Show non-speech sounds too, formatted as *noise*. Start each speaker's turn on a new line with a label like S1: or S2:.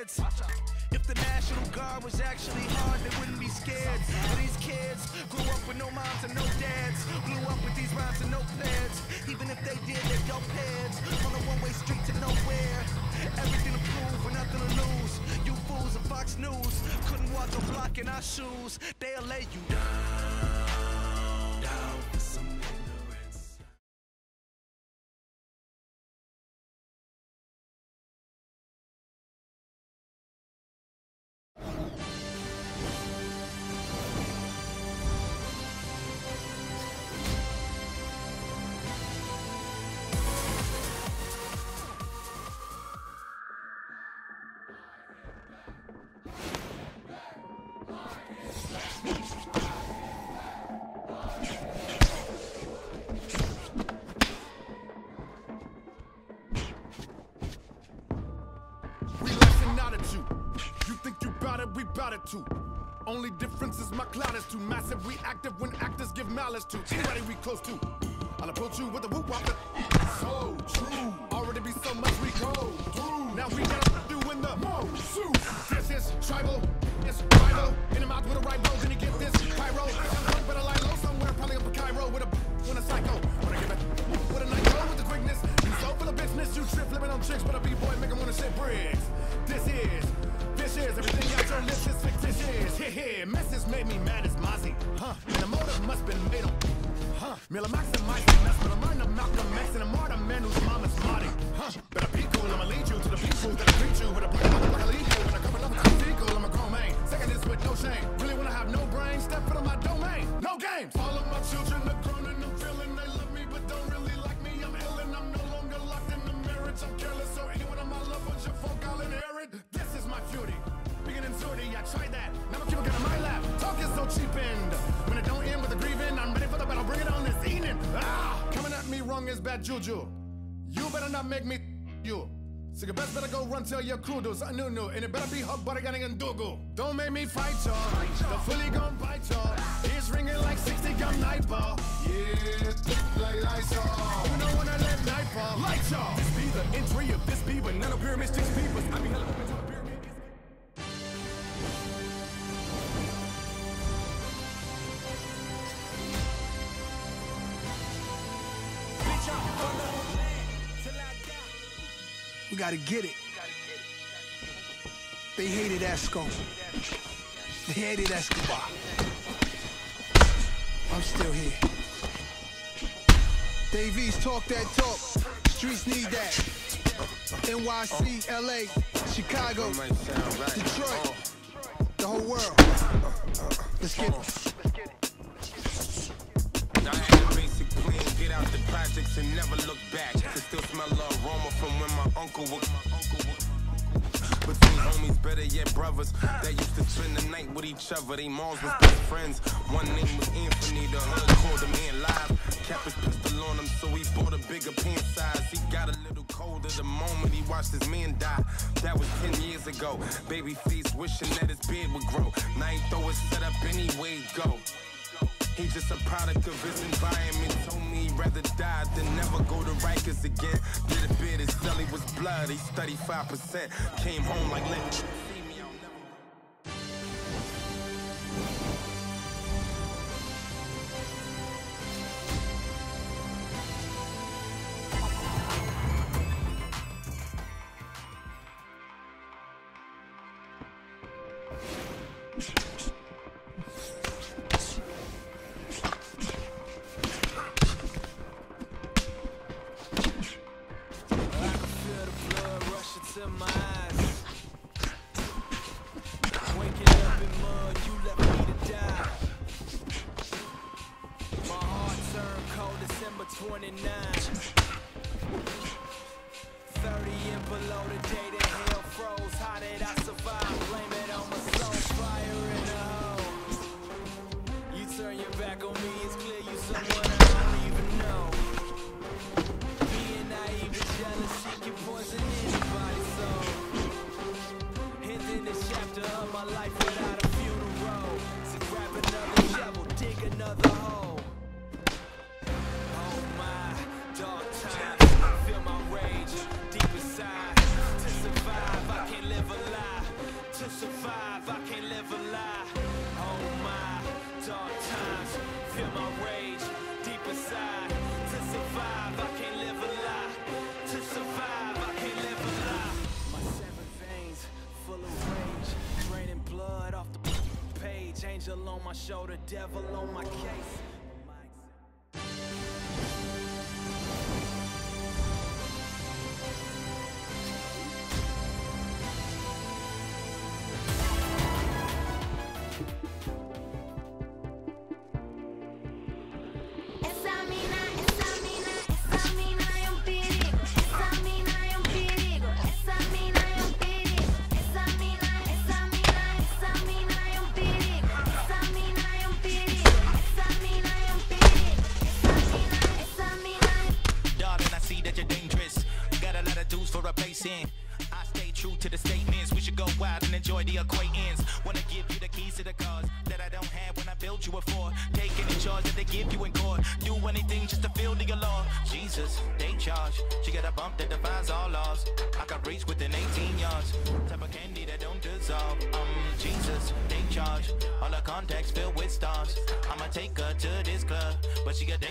S1: heads. If the National Guard was actually hard, they wouldn't be scared. And these kids grew up with no moms and no dads. Blew up with these rhymes and no plans. Even if they did, they don't pads. On a one-way street to nowhere. Everything to prove and nothing to lose. You fools of Fox News couldn't walk a block in our shoes. They'll lay you down,
S2: we bout it too. Only difference is my cloud is too massive. We active when actors give malice to anybody we close to. I'll approach you with a whoop whopper. So true. Already be so much we go through. Now we got to do in the mo suit. This is tribal. It's rival. In the mouth with a right road, Heh heh. Made me mad as Mozzie. Huh. And the motive must been made. Huh. Miller Max and Mike mess, but I'm learning Malcolm X and I'm more the man whose mama's Marty. Huh. Better be cool, I'ma lead you to the people that treat you with a black mother a lead you. With a equal, I'm a grown man. Second is with no shame. Really wanna have no brain, step foot on my domain. No games. All of my children are grown and I'm feeling they love me, but don't really like me. I'm ill and I'm no longer locked in a marriage. I'm careless, so anyone on my love bunch of folk I'll inherit. Evening. Ah, coming at me wrong is bad juju. You better not make me you. So you best better go run tell your do something new And it better be hug getting and Dougal Don't make me fight y'all The fully gon' bite y'all It's ringing like 60 gun night ball Yeah, like lights off You when I let night fall Light y'all This be the entry of this be but none of pyramid sticks peoples I be hella
S1: gotta get it. They hated Esco. They hated Escobar. I'm still here. Davies talk that talk. Streets need that. NYC, LA, Chicago, Detroit, the whole world. Let's get it.
S3: Get out the projects and never look back. To still smell the aroma from when my uncle was. My uncle was between homies, better yet brothers that used to spend the night with each other. They moms was best friends. One name was Anthony, the hood called him man live. Kept his pistol on him, so he bought a bigger pant size. He got a little colder the moment he watched his man die. That was 10 years ago. Baby face wishing that his beard would grow. Now he throw his set up anyway, go. He just a product of his environment. Told me he'd rather die than never go to Rikers again. Did a bit, his celly was blood. He's 35%. Came home like let me *laughs*
S4: 29. 30 and below the day that hell froze. How did I survive? Blame it on my soul, fire in the hole. You turn your back on me, it's clear you someone I don't even know. Being naive and jealous, she can poison anybody's soul. Ending this chapter of my life
S5: Angel on my shoulder, devil on my case.
S6: To the statements. We should go wild and enjoy the acquaintance. Wanna give you the keys to the cars that I don't have when I built you a. Take any charge that they give you in court. Do anything just to feel the law. Jesus, they charge. She got a bump that defies all laws. I can reach within 18 yards. Type of candy that don't dissolve. Um, Jesus, they charge. All her contacts filled with stars. I'ma take her to this club, but she got dangerous.